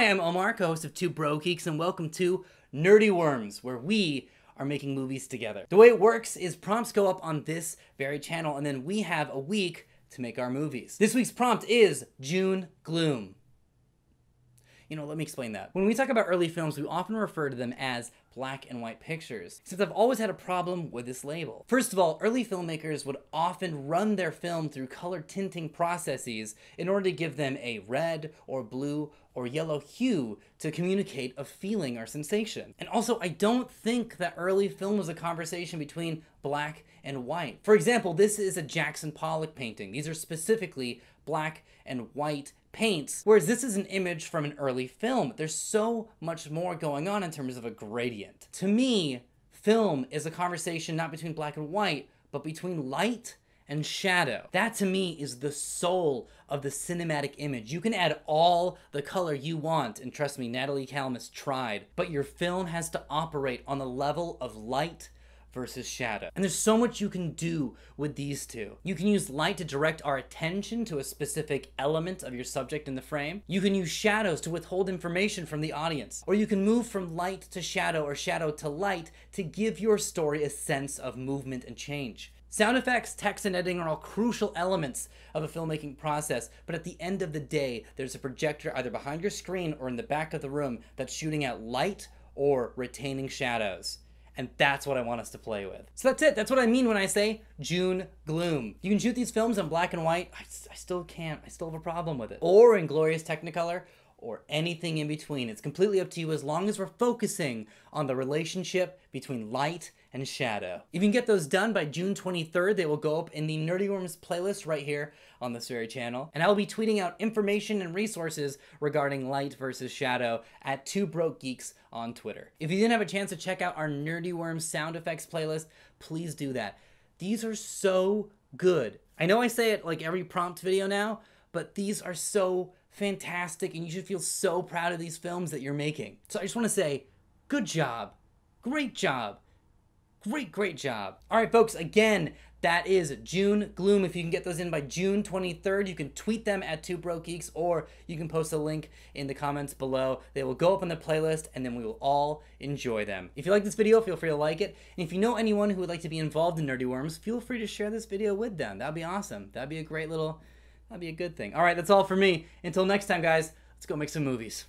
Hi, I'm Omar, co-host of Two Broke Geeks, and welcome to Nerdy Worms, where we are making movies together. The way it works is prompts go up on this very channel, and then we have a week to make our movies. This week's prompt is June Gloom. You know, let me explain that. When we talk about early films, we often refer to them as black and white pictures, since I've always had a problem with this label. First of all, early filmmakers would often run their film through color tinting processes in order to give them a red or blue or yellow hue to communicate a feeling or sensation. And also, I don't think that early film was a conversation between black and white. For example, this is a Jackson Pollock painting. These are specifically black and white paints, whereas this is an image from an early film. There's so much more going on in terms of a gradient. To me, film is a conversation not between black and white, but between light and shadow. That to me is the soul of the cinematic image. You can add all the color you want, and trust me, Natalie Kalmus tried, but your film has to operate on the level of light versus shadow. And there's so much you can do with these two. You can use light to direct our attention to a specific element of your subject in the frame. You can use shadows to withhold information from the audience. Or you can move from light to shadow or shadow to light to give your story a sense of movement and change. Sound effects, text, and editing are all crucial elements of a filmmaking process, but at the end of the day, there's a projector either behind your screen or in the back of the room that's shooting out light or retaining shadows. And that's what I want us to play with. So that's it. That's what I mean when I say June gloom. You can shoot these films in black and white. I, I still can't. I still have a problem with it. Or in glorious Technicolor, or anything in between. It's completely up to you as long as we're focusing on the relationship between light and shadow. If you can get those done by June 23rd, they will go up in the Nerdy Worms playlist right here on this very channel. And I will be tweeting out information and resources regarding light versus shadow at Two Broke Geeks on Twitter. If you didn't have a chance to check out our Nerdy Worms sound effects playlist, please do that. These are so good. I know I say it like every prompt video now, but these are so fantastic and you should feel so proud of these films that you're making. So I just want to say, good job. Great job. Great, great job. All right, folks, again, that is June Gloom. If you can get those in by June 23rd, you can tweet them at Two Broke Geeks or you can post a link in the comments below. They will go up on the playlist and then we will all enjoy them. If you like this video, feel free to like it. And if you know anyone who would like to be involved in Nerdy Worms, feel free to share this video with them. That'd be awesome. That'd be a great little, that'd be a good thing. All right, that's all for me. Until next time, guys, let's go make some movies.